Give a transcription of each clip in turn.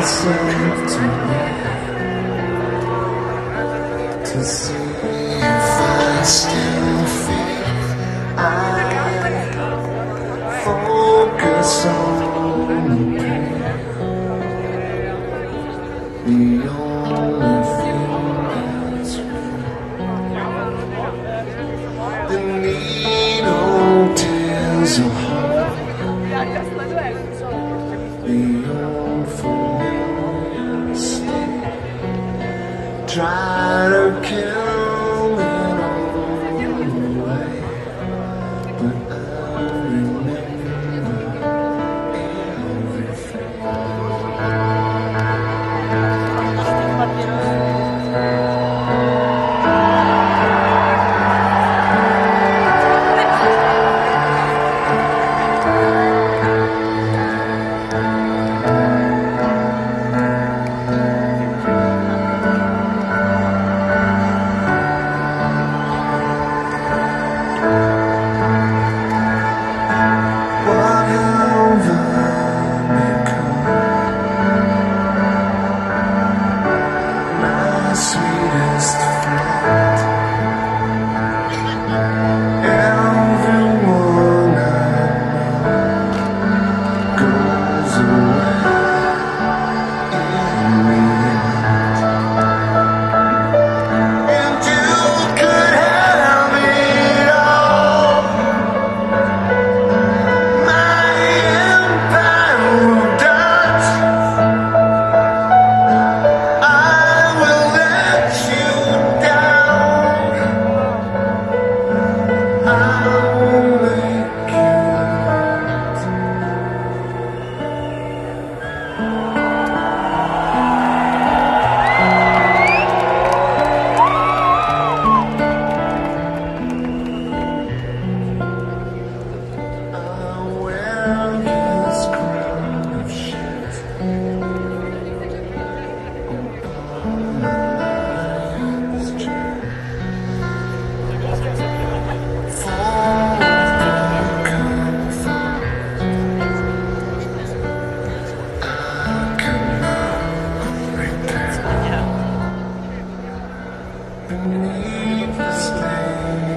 myself to, to see. try.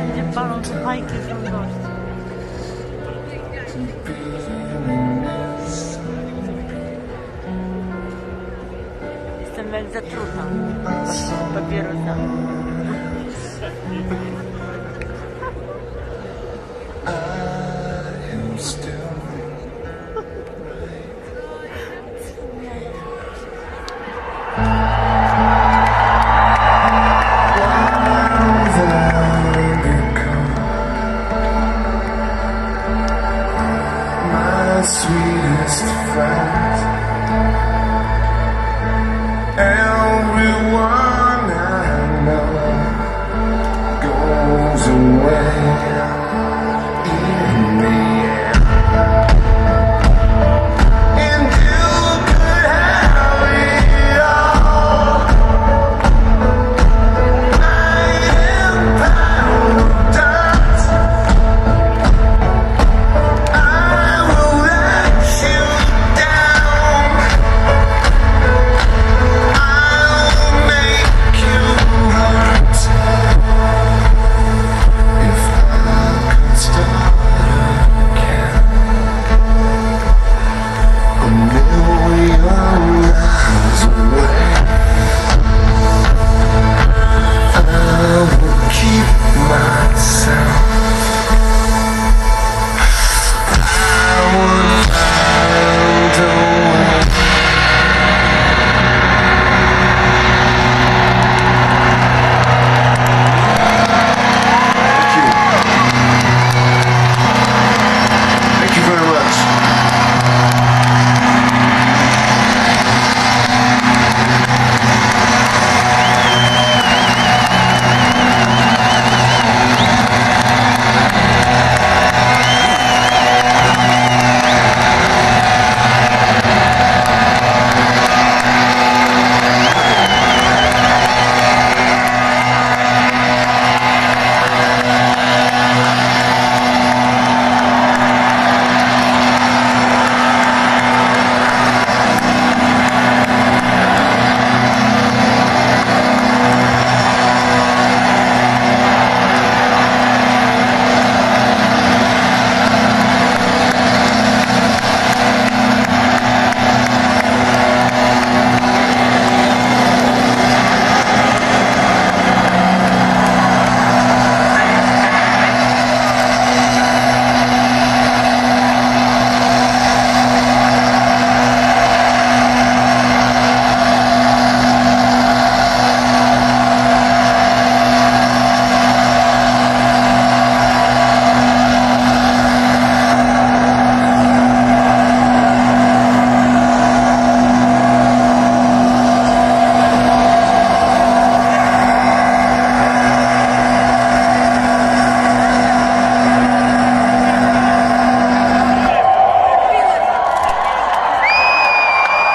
Będzie balon z fajki w długości. Jestem jak zatruta papierosa. sweetest friend Everyone I know goes away.